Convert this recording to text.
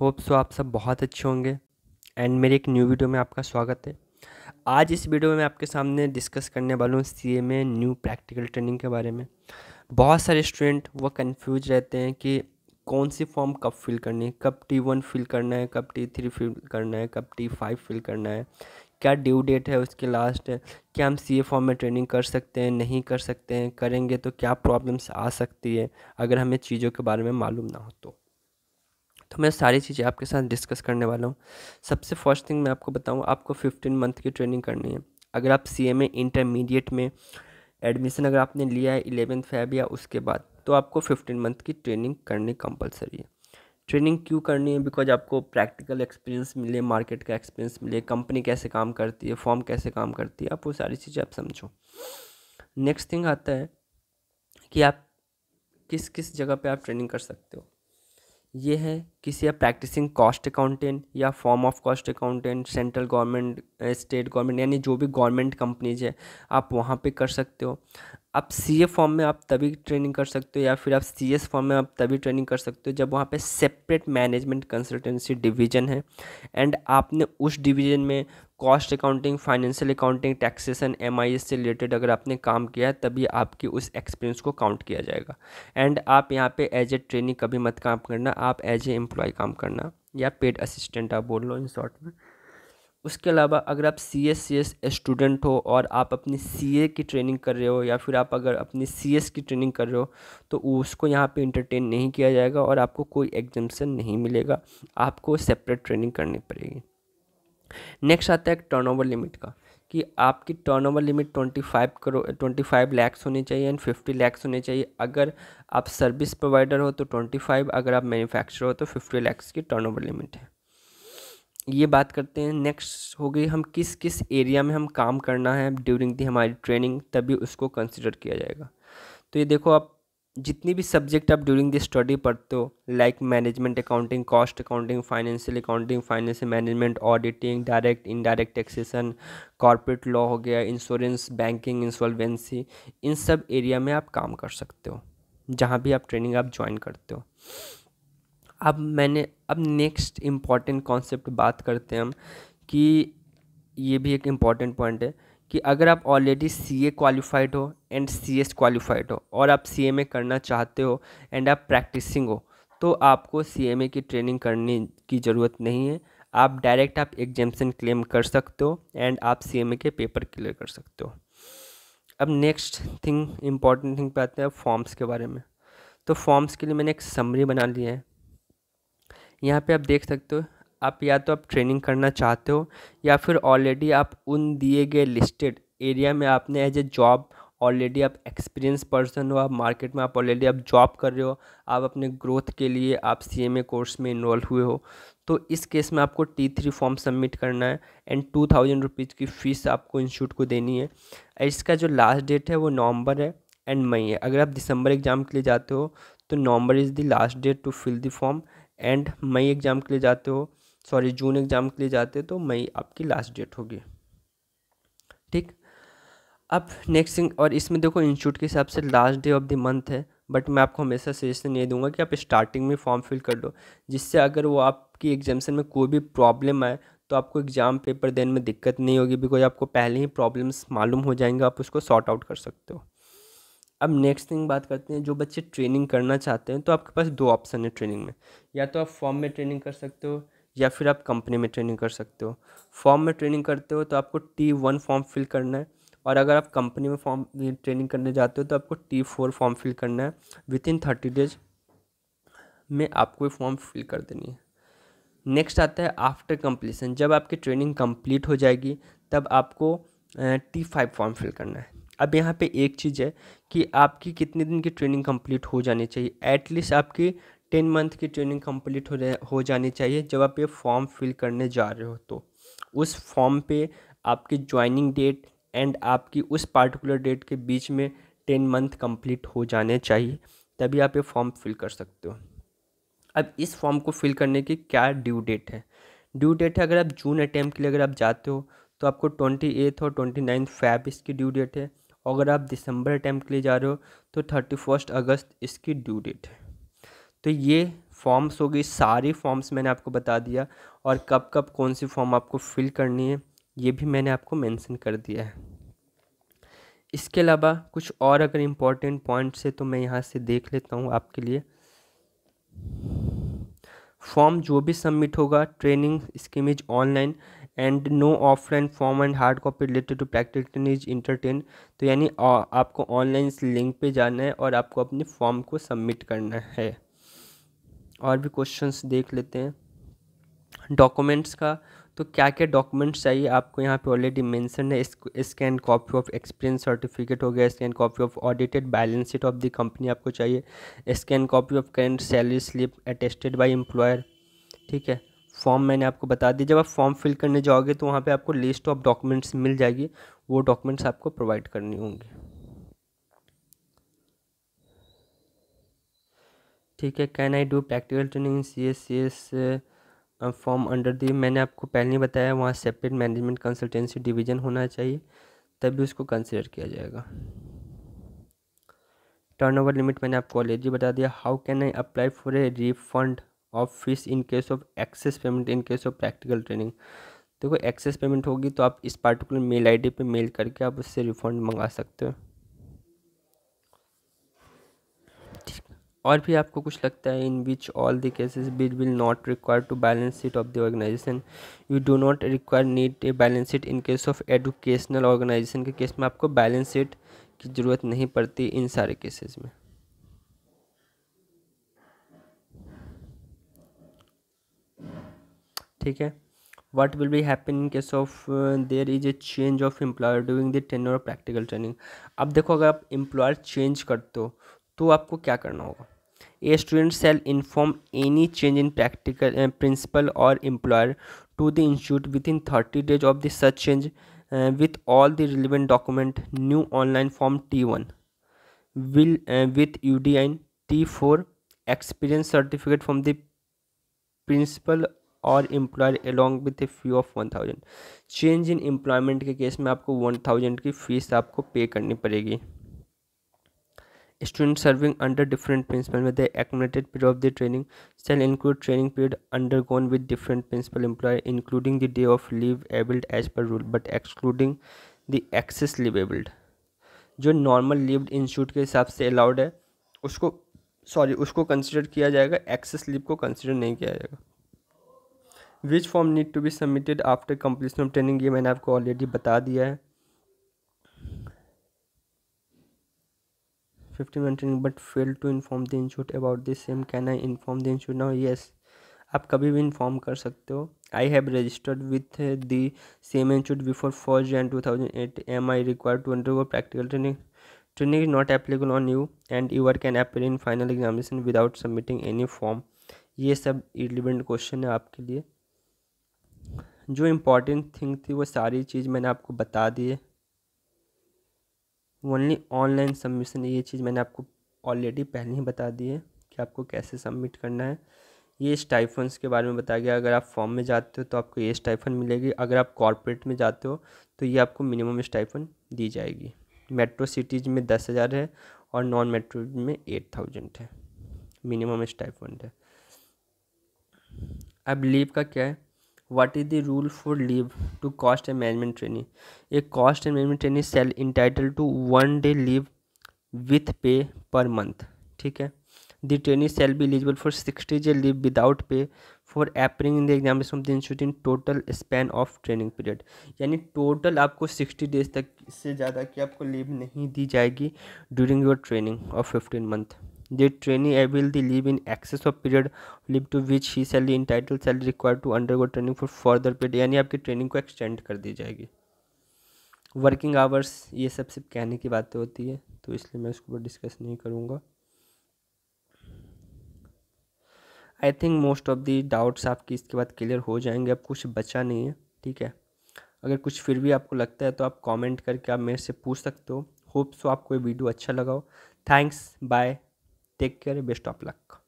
Hope so आप सब बहुत अच्छे होंगे। एंड मेरे एक न्यू वीडियो में आपका स्वागत है। आज इस वीडियो में मैं आपके सामने डिस्कस करने वाला हूँ C M new practical training के बारे में। बहुत सारे स्टूडेंट वो कंफ्यूज रहते हैं कि कौन सी फॉर्म कब फिल करनी है, कब टी वन फिल करना है, कब टी थ्री फिल करना है, कब टी फाइव फिल करना है, क्या ड्यू डेट है उसके लास्ट क्या हम सी ए फॉर्म में ट्रेनिंग कर सकते हैं, नहीं कर सकते हैं, करेंगे तो क्या प्रॉब्लम्स आ सकती है, अगर हमें चीज़ों के बारे में मालूम ना हो तो। तो मैं सारी चीज़ें आपके साथ डिस्कस करने वाला हूँ। सबसे फ़र्स्ट थिंग मैं आपको बताऊँ, आपको फिफ्टीन मंथ की ट्रेनिंग करनी है। अगर आप सी एम ए इंटरमीडिएट में एडमिशन अगर आपने लिया है इलेवेंथ फैब या उसके बाद तो आपको फिफ्टीन मंथ की ट्रेनिंग करनी कंपलसरी है। ट्रेनिंग क्यों करनी है? बिकॉज़ आपको प्रैक्टिकल एक्सपीरियंस मिले मार्केट का एक्सपीरियंस मिले कंपनी कैसे काम करती है फॉर्म कैसे काम करती है, आप वो सारी चीज़ें आप समझो। नेक्स्ट थिंग आता है कि आप किस किस जगह पे आप ट्रेनिंग कर सकते हो। ये है किसी आप प्रैक्टिसिंग कॉस्ट अकाउंटेंट या firm of cost accountant central government state government यानी जो भी गवर्नमेंट कंपनीज़ है, आप वहाँ पे कर सकते हो। आप सी ए फॉर्म में आप तभी ट्रेनिंग कर सकते हो या फिर आप सी एस फॉर्म में आप तभी ट्रेनिंग कर सकते हो जब वहाँ पे सेपरेट मैनेजमेंट कंसल्टेंसी डिवीज़न है। एंड आपने उस डिवीज़न में cost accounting financial accounting taxation M I S से रिलेटेड अगर आपने काम किया है, तभी आपकी उस एक्सपीरियंस को काउंट किया जाएगा। एंड आप यहाँ पे एज ए ट्रेनिंग कभी मत काम करना, आप एज ए एम्प्लॉय काम करना या पेड असिस्टेंट आप बोल लो इन शॉर्ट में। उसके अलावा अगर आप C S C S student हो और आप अपनी सी ए की ट्रेनिंग कर रहे हो या फिर आप अगर अपनी सी एस की ट्रेनिंग कर रहे हो तो उसको यहाँ पे इंटरटेन नहीं किया जाएगा और आपको कोई एग्जामेशन नहीं मिलेगा। आपको सेपरेट ट्रेनिंग करनी पड़ेगी। नेक्स्ट आता है टर्नओवर लिमिट का, कि आपकी टर्नओवर लिमिट ट्वेंटी फाइव करो ट्वेंटी फाइव लैक्स होनी चाहिए एंड फिफ्टी लैक्स होनी चाहिए। अगर आप सर्विस प्रोवाइडर हो तो ट्वेंटी फाइव अगर आप मैन्युफैक्चर हो तो फिफ्टी लैक्स की टर्नओवर लिमिट है। ये बात करते हैं नेक्स्ट हो गई हम किस किस एरिया में हम काम करना है ड्यूरिंग दी हमारी ट्रेनिंग तभी उसको कंसिडर किया जाएगा। तो ये देखो आप, जितनी भी सब्जेक्ट आप ड्यूरिंग द स्टडी पढ़ते हो like management accounting cost accounting financial accounting financial management auditing direct indirect taxation corporate law हो गया इंश्योरेंस बैंकिंग इंसॉल्वेंसी इन सब एरिया में आप काम कर सकते हो, जहाँ भी आप ट्रेनिंग आप ज्वाइन करते हो। अब मैंने, अब नेक्स्ट इंपॉर्टेंट कॉन्सेप्ट बात करते हैं हम, कि ये भी एक इंपॉर्टेंट पॉइंट है, कि अगर आप ऑलरेडी सी ए क्वालिफाइड हो एंड सी एस क्वालिफाइड हो, और आप सी एम ए करना चाहते हो एंड आप प्रैक्टिसिंग हो तो आपको सी एम ए की ट्रेनिंग करने की ज़रूरत नहीं है। आप डायरेक्ट आप एग्जामेशन क्लेम कर सकते हो एंड आप सी एम ए के पेपर क्लियर कर सकते हो। अब नेक्स्ट थिंग इंपॉर्टेंट थिंग पे आते हैं फॉर्म्स के बारे में। तो फॉर्म्स के लिए मैंने एक समरी बना लिया है। यहाँ पे आप देख सकते हो, आप या तो आप ट्रेनिंग करना चाहते हो, या फिर ऑलरेडी आप उन दिए गए लिस्टेड एरिया में आपने एज ए जॉब ऑलरेडी आप एक्सपीरियंस पर्सन हो, आप मार्केट में आप ऑलरेडी आप जॉब कर रहे हो, आप अपने ग्रोथ के लिए आप सी एम ए कोर्स में इन्वॉल्व हुए हो तो इस केस में आपको टी थ्री फॉर्म सबमिट करना है एंड टू थाउज़ेंड रुपीज़ की फ़ीस आपको इंस्टीट्यूट को देनी है। इसका जो लास्ट डेट है वो नवंबर है एंड मई है। अगर आप दिसंबर एग्ज़ाम के लिए जाते हो तो November is the last date to fill the form and May exam के लिए जाते हो, सॉरी, जून एग्ज़ाम के लिए जाते हो तो मई आपकी लास्ट डेट होगी। ठीक? अब नेक्स्ट थिंग और इसमें देखो इंस्टीट्यूट के हिसाब से last day of the month है बट मैं आपको हमेशा सजेशन ये दूँगा कि आप स्टार्टिंग में फॉर्म फिल कर लो, जिससे अगर वो आपकी एग्जामेशन में कोई भी प्रॉब्लम आए तो आपको एग्ज़ाम पेपर देने में दिक्कत नहीं होगी बिकॉज़ आपको पहले ही प्रॉब्लम्स मालूम हो जाएँगे, आप उसको सॉर्ट आउट कर सकते हो। अब नेक्स्ट थिंग बात करते हैं, जो बच्चे ट्रेनिंग करना चाहते हैं तो आपके पास दो ऑप्शन है ट्रेनिंग में। या तो आप फॉर्म में ट्रेनिंग कर सकते हो, या फिर आप कंपनी में ट्रेनिंग कर सकते हो। फॉर्म में ट्रेनिंग करते हो तो आपको टी वन फॉर्म फिल करना है, और अगर आप कंपनी में फॉर्म ट्रेनिंग करने जाते हो तो आपको टी फोर फॉर्म फिल करना है। विद इन थर्टी डेज़ में आपको फॉर्म फिल कर देनी है। नेक्स्ट आता है आफ्टर कंप्लीसन जब आपकी ट्रेनिंग कंप्लीट हो जाएगी, तब आपको टी फाइव फॉर्म फिल करना है। अब यहाँ पे एक चीज़ है कि आपकी कितने दिन की ट्रेनिंग कंप्लीट हो जानी चाहिए। एटलीस्ट आपकी टेन मंथ की ट्रेनिंग कंप्लीट हो हो जानी चाहिए जब आप ये फॉर्म फिल करने जा रहे हो तो। उस फॉर्म पे आपकी ज्वाइनिंग डेट एंड आपकी उस पार्टिकुलर डेट के बीच में टेन मंथ कंप्लीट हो जाने चाहिए, तभी आप ये फॉर्म फिल कर सकते हो। अब इस फॉर्म को फिल करने की क्या ड्यू डेट है? ड्यू डेट है अगर आप जून अटैम्प्ट के लिए अगर आप जाते हो तो आपको ट्वेंटी एथ और ट्वेंटी नाइन्थ फैब इसकी ड्यू डेट है। अगर आप दिसंबर अटैम्प्ट के लिए जा रहे हो तो थर्टी फ़र्स्ट अगस्त इसकी ड्यू डेट है। तो ये फॉर्म्स हो गई सारी फॉर्म्स मैंने आपको बता दिया, और कब कब कौन सी फॉर्म आपको फिल करनी है, ये भी मैंने आपको मेंशन कर दिया है। इसके अलावा कुछ और अगर इम्पोर्टेंट पॉइंट्स है तो मैं यहाँ से देख लेता हूँ आपके लिए। फॉर्म जो भी सबमिट होगा training scheme is online and no offline form and hard copy related to practical is entertain तो यानी आपको ऑनलाइन इस लिंक पे जाना है और आपको अपने फॉर्म को सबमिट करना है। और भी क्वेश्चंस देख लेते हैं। डॉक्यूमेंट्स का तो क्या क्या डॉक्यूमेंट्स चाहिए? आपको यहाँ पे ऑलरेडी मेंशन है scan copy of experience certificate हो गया scan copy of audited balance sheet of the company आपको चाहिए scan copy of current salary slip attested by employer ठीक है? फॉर्म मैंने आपको बता दी। जब आप फॉर्म फिल करने जाओगे तो वहाँ पे आपको लिस्ट ऑफ़ डॉक्यूमेंट्स मिल जाएगी। वो डॉक्यूमेंट्स आपको प्रोवाइड करनी होंगी। ठीक है, can I do practical training? C S C S form under दी। मैंने आपको पहले ही बताया, वहाँ सेपरेट मैनेजमेंट कंसल्टेंसी डिवीज़न होना चाहिए, तभी उसको कंसिडर किया जाएगा। टर्न ओवर लिमिट मैंने आपको ऑलरेडी बता दिया। How can I apply for a refund? Of fees in case of excess payment in case of practical training देखो एक्सेस पेमेंट होगी तो आप इस पार्टिकुलर मेल आईडी पे मेल करके आप उससे रिफंड मंगा सकते हो। और भी आपको कुछ लगता है in which all the cases bill will not require to balance sheet of the organization you do not require need a balance sheet in case of educational organization के केस में आपको बैलेंस शीट की ज़रूरत नहीं पड़ती इन सारे cases में। ठीक है? What will be happen in case of there is a change of employer doing the ten और प्रैक्टिकल ट्रेनिंग अब देखो, अगर आप एम्प्लॉयर चेंज करते हो तो आपको क्या करना होगा? A student shall inform any change in practical principal और employer to the institute within thirty days of the such change with all the relevant document new online form T one will with you D N T four experience certificate from the principal और employer along with a fee of one thousand change in employment के case में आपको one thousand की fees आपको पे करनी पड़ेगी। Student serving under different principal with the aggregate period of the training shall include training period undergone with different principal employ including the day of leave availed as per rule but excluding the excess leave availed जो normal leave institute के हिसाब से allowed है, उसको sorry उसको consider किया जाएगा excess leave को कंसिडर नहीं किया जाएगा। Which form need to be submitted after completion of training ये मैंने आपको ऑलरेडी बता दिया है। Fifty maintaining but fail to inform the institute about this same can I inform the institute now yes आप कभी भी इन्फॉर्म कर सकते हो। I have registered with the same institute before first Jan two thousand eight am I require to under practical training training is not applicable on you and you are can appear in final examination without submitting any form ये सब irrelevant question है आपके लिए। जो important thing थी, वो सारी चीज़ मैंने आपको बता दी है। ओनली ऑनलाइन सबमिशन ये चीज़ मैंने आपको ऑलरेडी पहले ही बता दी है कि आपको कैसे सबमिट करना है। ये स्टाइफन्स के बारे में बताया गया। अगर आप फॉर्म में जाते हो तो आपको ये स्टाइफन मिलेगी। अगर आप कॉरपोरेट में जाते हो तो ये आपको मिनिमम स्टाइफन दी जाएगी। मेट्रो सिटीज़ में दस हज़ार है और नॉन मेट्रो में एट थाउज़ेंड है। मिनिमम स्टाइफंड है। अब लीव का क्या है? What is the rule for leave to cost and management training a cost and management training shall entitle to one day leave with pay per month ठीक है? The training shall भी eligible for sixty day leave without pay for appearing in the exam in total span of training period यानी total आपको sixty days तक से ज़्यादा की आपको लीव नहीं दी जाएगी during your training of fifteen month the trainee the leave in excess of period leave to which be entitled, shall be required to undergo training for further period, यानी आपकी ट्रेनिंग को एक्सटेंड कर दी जाएगी। Working hours ये सब सिर्फ़ कहने की बातें होती है तो इसलिए मैं उसके ऊपर डिस्कस नहीं करूँगा। I think most of the doubts आपकी इसके बाद क्लियर हो जाएँगे, अब कुछ बचा नहीं है, ठीक है? अगर कुछ फिर भी आपको लगता है तो आप कमेंट करके आप मेरे से पूछ सकते हो। होप सो आपको ये वीडियो अच्छा लगा हो। Thanks bye take care best of luck